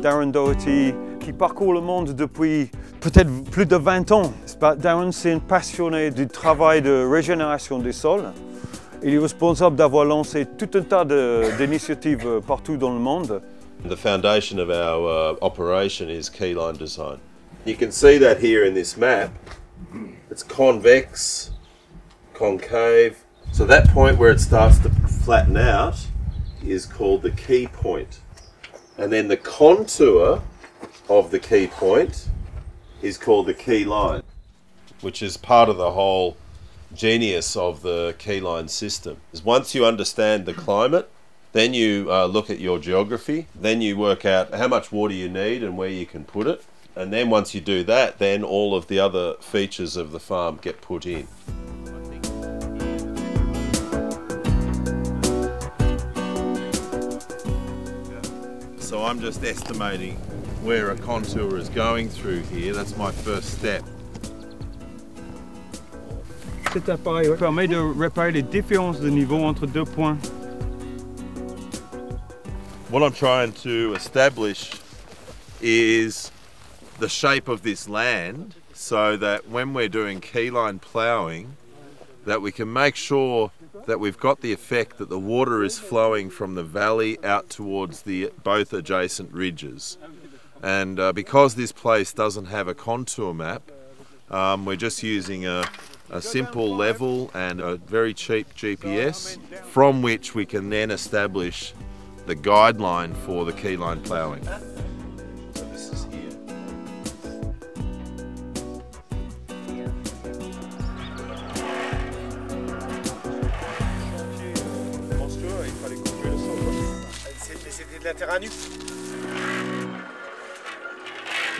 Darren Doherty, qui parcourt le monde depuis peut-être plus de 20 ans. Darren, c'est un passionné du travail de régénération des sols. Il est responsable d'avoir lancé tout un tas d'initiatives euh, partout dans le monde. The foundation of our uh, operation is keyline design. You can see that here in this map. It's convex, concave. So that point where it starts to flatten out is called the key point. And then the contour of the key point is called the key line, which is part of the whole genius of the keyline system. Is once you understand the climate, then you uh, look at your geography, then you work out how much water you need and where you can put it. And then once you do that, then all of the other features of the farm get put in. So I'm just estimating where a contour is going through here. That's my first step. Cet appareil permet de réparer les différences de niveau entre deux points. What I'm trying to establish is the shape of this land so that when we're doing keyline ploughing that we can make sure that we've got the effect that the water is flowing from the valley out towards the both adjacent ridges. And uh, because this place doesn't have a contour map, um, we're just using a, a simple level and a very cheap GPS from which we can then establish the guideline for the keyline ploughing.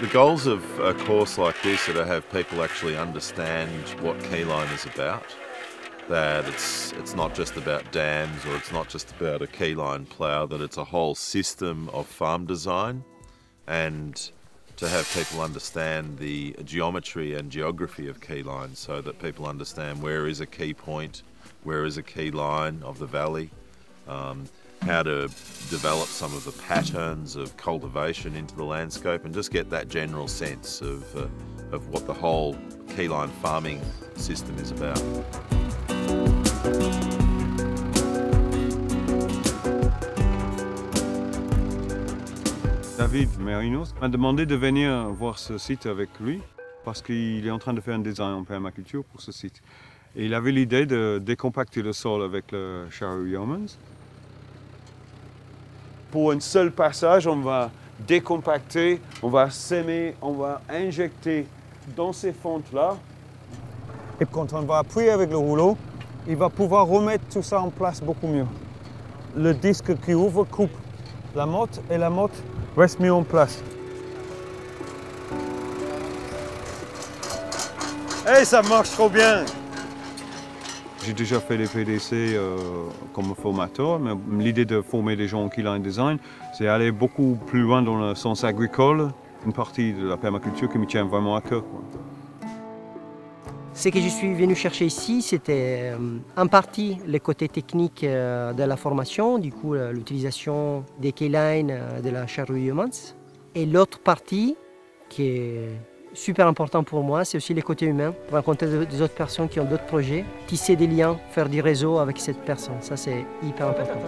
The goals of a course like this are to have people actually understand what Keyline is about. That it's it's not just about dams or it's not just about a keyline plough, that it's a whole system of farm design and to have people understand the geometry and geography of keyline so that people understand where is a key point, where is a key line of the valley, um, how to develop some of the patterns of cultivation into the landscape and just get that general sense of, uh, of what the whole keyline farming system is about. David Merinos m'a demandé de venir voir ce site avec lui parce qu'il est en train de faire un design en permaculture pour ce site. Et il avait l'idée de décompacter le sol avec le charrue Yeomans pour un seul passage, on va décompacter, on va s'aimer, on va injecter dans ces fentes-là. Et quand on va appuyer avec le rouleau, il va pouvoir remettre tout ça en place beaucoup mieux. Le disque qui ouvre coupe la motte et la motte reste mis en place. Et ça marche trop bien j'ai déjà fait des PDC euh, comme formateur, mais l'idée de former des gens en keyline design, c'est aller beaucoup plus loin dans le sens agricole, une partie de la permaculture qui me tient vraiment à cœur. Ce que je suis venu chercher ici, c'était euh, en partie le côté technique euh, de la formation, du coup l'utilisation des keylines de la charrue Humans, et l'autre partie qui est super important pour moi, c'est aussi les côtés humains, rencontrer des autres personnes qui ont d'autres projets, tisser des liens, faire du réseau avec cette personne. Ça, c'est hyper important.